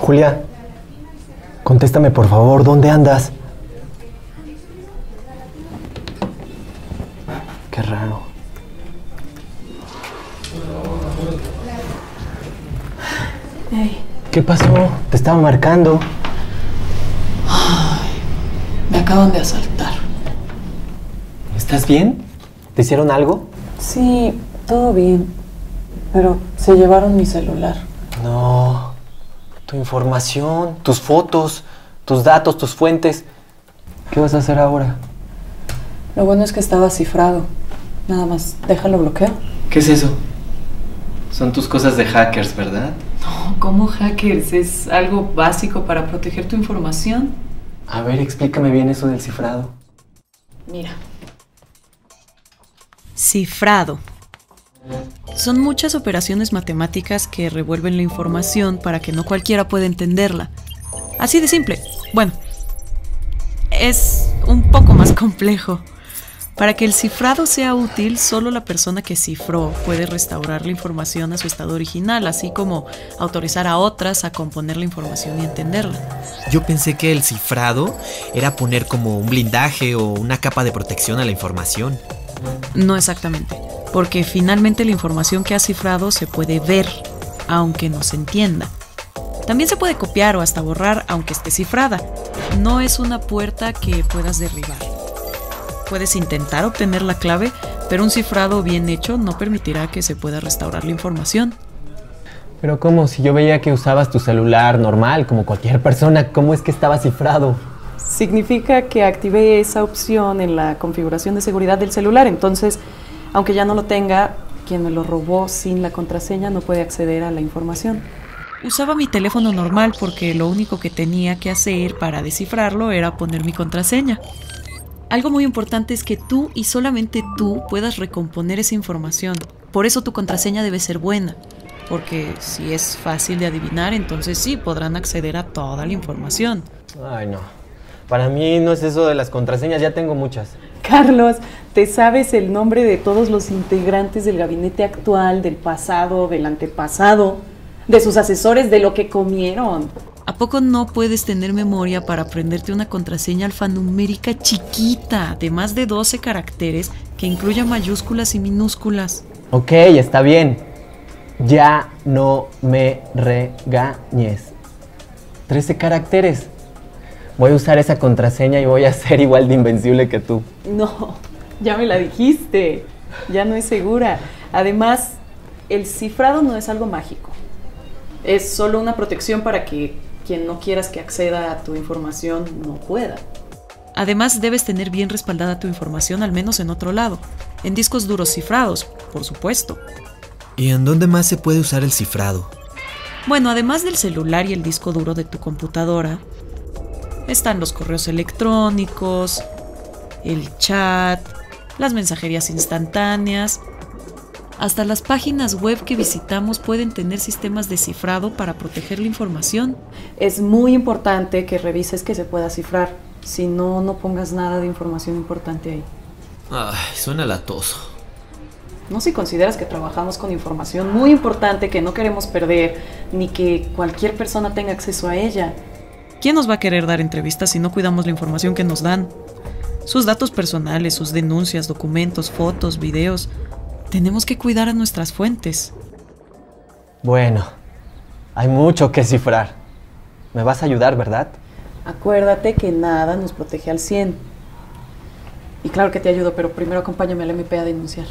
Julia, contéstame por favor, ¿dónde andas? Qué raro. ¿Qué pasó? Te estaba marcando. Me acaban de asaltar. ¿Estás bien? ¿Te hicieron algo? Sí, todo bien. Pero se llevaron mi celular. No. Tu información, tus fotos, tus datos, tus fuentes. ¿Qué vas a hacer ahora? Lo bueno es que estaba cifrado. Nada más, déjalo bloqueado. ¿Qué es eso? Son tus cosas de hackers, ¿verdad? No, ¿cómo hackers? Es algo básico para proteger tu información. A ver, explícame bien eso del cifrado. Mira. Cifrado. Son muchas operaciones matemáticas que revuelven la información para que no cualquiera pueda entenderla. Así de simple. Bueno, es un poco más complejo. Para que el cifrado sea útil, solo la persona que cifró puede restaurar la información a su estado original, así como autorizar a otras a componer la información y entenderla. Yo pensé que el cifrado era poner como un blindaje o una capa de protección a la información. No exactamente, porque finalmente la información que ha cifrado se puede ver, aunque no se entienda. También se puede copiar o hasta borrar aunque esté cifrada. No es una puerta que puedas derribar. Puedes intentar obtener la clave, pero un cifrado bien hecho no permitirá que se pueda restaurar la información. Pero ¿cómo? Si yo veía que usabas tu celular normal, como cualquier persona, ¿cómo es que estaba cifrado? Significa que activé esa opción en la configuración de seguridad del celular. Entonces, aunque ya no lo tenga, quien me lo robó sin la contraseña no puede acceder a la información. Usaba mi teléfono normal porque lo único que tenía que hacer para descifrarlo era poner mi contraseña. Algo muy importante es que tú y solamente tú puedas recomponer esa información. Por eso tu contraseña debe ser buena. Porque si es fácil de adivinar, entonces sí podrán acceder a toda la información. Ay, no. Para mí no es eso de las contraseñas, ya tengo muchas. Carlos, ¿te sabes el nombre de todos los integrantes del gabinete actual, del pasado, del antepasado, de sus asesores, de lo que comieron? ¿A poco no puedes tener memoria para aprenderte una contraseña alfanumérica chiquita de más de 12 caracteres que incluya mayúsculas y minúsculas? Ok, está bien. Ya no me regañes. 13 caracteres. Voy a usar esa contraseña y voy a ser igual de invencible que tú. No, ya me la dijiste. Ya no es segura. Además, el cifrado no es algo mágico. Es solo una protección para que quien no quieras que acceda a tu información no pueda. Además, debes tener bien respaldada tu información al menos en otro lado, en discos duros cifrados, por supuesto. ¿Y en dónde más se puede usar el cifrado? Bueno, además del celular y el disco duro de tu computadora, están los correos electrónicos, el chat, las mensajerías instantáneas, hasta las páginas web que visitamos pueden tener sistemas de cifrado para proteger la información. Es muy importante que revises que se pueda cifrar. Si no, no pongas nada de información importante ahí. Ay, suena latoso. No si consideras que trabajamos con información muy importante que no queremos perder, ni que cualquier persona tenga acceso a ella. ¿Quién nos va a querer dar entrevistas si no cuidamos la información que nos dan? Sus datos personales, sus denuncias, documentos, fotos, videos, tenemos que cuidar a nuestras fuentes. Bueno, hay mucho que cifrar. ¿Me vas a ayudar, verdad? Acuérdate que nada nos protege al 100. Y claro que te ayudo, pero primero acompáñame al MP a denunciar.